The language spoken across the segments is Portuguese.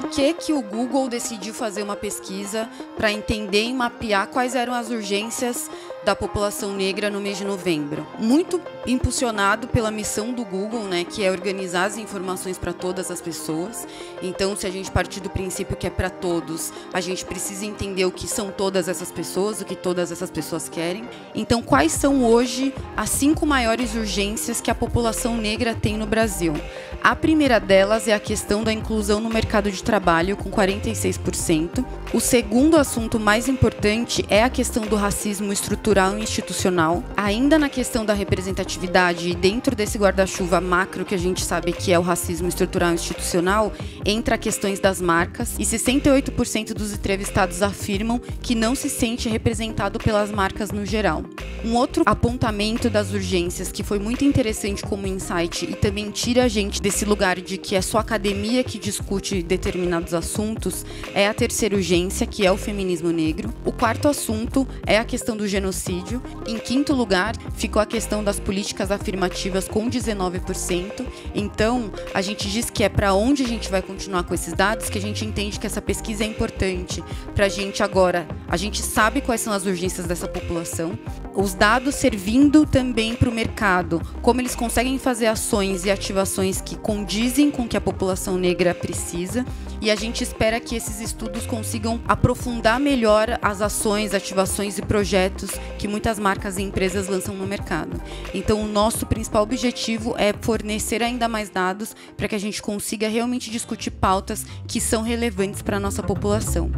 por que, que o Google decidiu fazer uma pesquisa para entender e mapear quais eram as urgências da população negra no mês de novembro. Muito impulsionado pela missão do Google, né, que é organizar as informações para todas as pessoas. Então, se a gente partir do princípio que é para todos, a gente precisa entender o que são todas essas pessoas, o que todas essas pessoas querem. Então, quais são hoje as cinco maiores urgências que a população negra tem no Brasil? A primeira delas é a questão da inclusão no mercado de trabalho, com 46%. O segundo assunto mais importante é a questão do racismo estrutural e institucional. Ainda na questão da representatividade, dentro desse guarda-chuva macro que a gente sabe que é o racismo estrutural e institucional, entra questões das marcas e 68% dos entrevistados afirmam que não se sente representado pelas marcas no geral. Um outro apontamento das urgências que foi muito interessante como insight e também tira a gente desse lugar de que é só academia que discute determinados assuntos é a terceira urgência, que é o feminismo negro. O quarto assunto é a questão do genocídio. Em quinto lugar, ficou a questão das políticas afirmativas com 19%. Então, a gente diz que é para onde a gente vai continuar com esses dados que a gente entende que essa pesquisa é importante para a gente agora. A gente sabe quais são as urgências dessa população. Os dados servindo também para o mercado, como eles conseguem fazer ações e ativações que condizem com o que a população negra precisa e a gente espera que esses estudos consigam aprofundar melhor as ações, ativações e projetos que muitas marcas e empresas lançam no mercado. Então, o nosso principal objetivo é fornecer ainda mais dados para que a gente consiga realmente discutir pautas que são relevantes para a nossa população.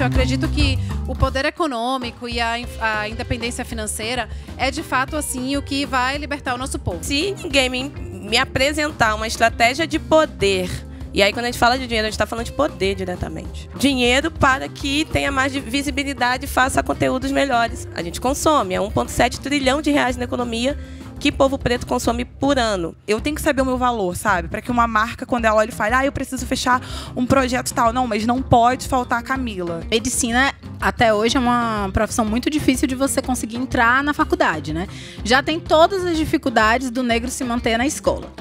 Eu acredito que o poder econômico e a, a, independência financeira é de fato assim o que vai libertar o nosso povo. Se ninguém me, me apresentar uma estratégia de poder e aí, quando a gente fala de dinheiro, a gente está falando de poder diretamente. Dinheiro para que tenha mais visibilidade e faça conteúdos melhores. A gente consome, é 1,7 trilhão de reais na economia que povo preto consome por ano. Eu tenho que saber o meu valor, sabe? Para que uma marca, quando ela olha e fala, ah, eu preciso fechar um projeto tal. Não, mas não pode faltar a Camila. Medicina, até hoje, é uma profissão muito difícil de você conseguir entrar na faculdade, né? Já tem todas as dificuldades do negro se manter na escola.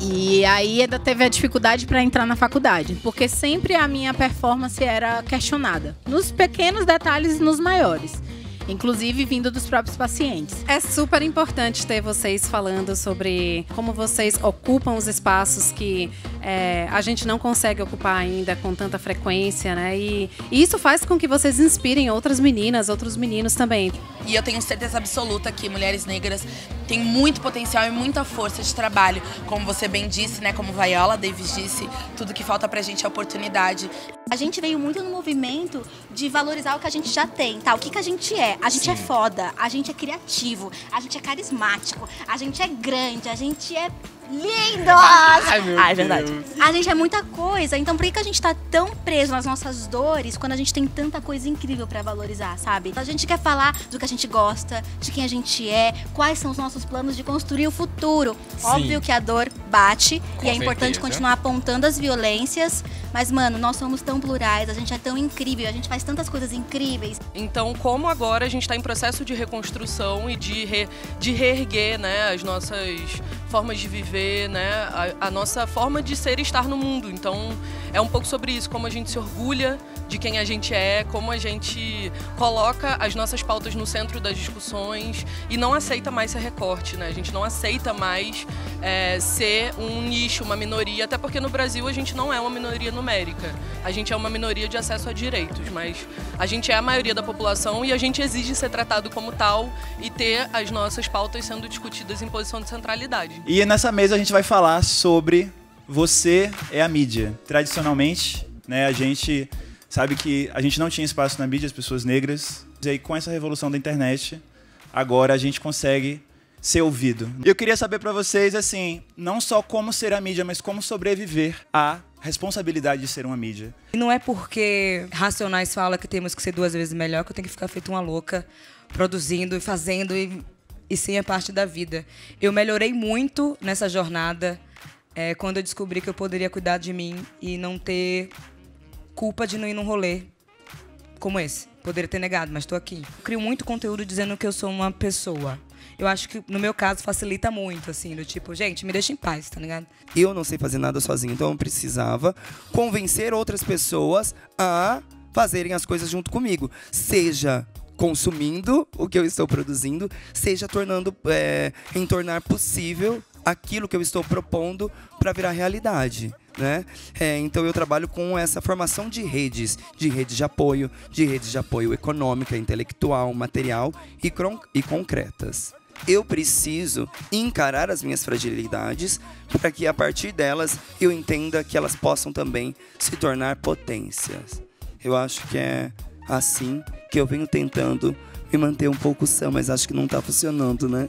E aí ainda teve a dificuldade para entrar na faculdade, porque sempre a minha performance era questionada, nos pequenos detalhes e nos maiores inclusive vindo dos próprios pacientes. É super importante ter vocês falando sobre como vocês ocupam os espaços que é, a gente não consegue ocupar ainda com tanta frequência, né? E, e, isso faz com que vocês inspirem outras meninas, outros meninos também. E eu tenho certeza absoluta que mulheres negras têm muito potencial e muita força de trabalho. Como você bem disse, né? Como Viola Davis disse, tudo que falta pra gente é oportunidade. A gente veio muito no movimento de valorizar o que a gente já tem, tá? O que, que a gente é? A gente é Sim. é foda, a gente é criativo, a gente é carismático, a gente é grande, a gente é lindos! Ai, meu ah, é verdade. A gente é muita coisa, então por que, que a gente tá tão preso nas nossas dores quando a gente tem tanta coisa incrível para valorizar, sabe? A gente quer falar do que a gente gosta, de quem a gente é, quais são os nossos planos de construir o futuro. Sim. Óbvio que a dor bate Com e é importante continuar apontando as violências, mas mano, nós somos tão plurais, a gente é tão incrível, a gente faz tantas coisas incríveis. Então, como agora a gente está em processo de reconstrução e de, re, de reerguer né, as nossas formas de viver, né, a, a, nossa forma de ser e estar no mundo. Então, é um pouco sobre isso, como a gente se orgulha de quem a gente é, como a gente coloca as nossas pautas no centro das discussões e não aceita mais ser recorte, né? A gente não aceita mais é, ser um nicho, uma minoria, até porque no Brasil a gente não é uma minoria numérica. A gente é uma minoria de acesso a direitos, mas a gente é a maioria da população e a gente exige ser tratado como tal e ter as nossas pautas sendo discutidas em posição de centralidade. E nessa mesa a gente vai falar sobre você é a mídia. Tradicionalmente, né, a gente sabe que a gente não tinha espaço na mídia, as pessoas negras. E aí, com essa revolução da internet, agora a gente consegue ser ouvido. Eu queria saber para vocês, assim, não só como ser a mídia, mas como sobreviver à responsabilidade de ser uma mídia. Não é porque Racionais fala que temos que ser duas vezes melhor que eu tenho que ficar feito uma louca produzindo e fazendo e e sim é parte da vida. Eu melhorei muito nessa jornada é, quando eu descobri que eu poderia cuidar de mim e não ter culpa de não ir num rolê como esse. Poderia ter negado, mas estou aqui. Eu crio muito conteúdo dizendo que eu sou uma pessoa. eu acho que no meu caso facilita muito, assim, do tipo, gente, me deixa em paz, tá ligado? Eu não sei fazer nada sozinho, então eu precisava convencer outras pessoas a fazerem as coisas junto comigo. Seja consumindo o que eu estou produzindo, seja tornando, é, em tornar possível aquilo que eu estou propondo para virar realidade. Né? É, então eu trabalho com essa formação de redes, de redes de apoio, de redes de apoio econômica, intelectual, material e, e concretas. Eu preciso encarar as minhas fragilidades para que a partir delas eu entenda que elas possam também se tornar potências. Eu acho que é assim que eu venho tentando me manter um pouco sã, mas acho que não está funcionando, né?